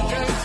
Okay.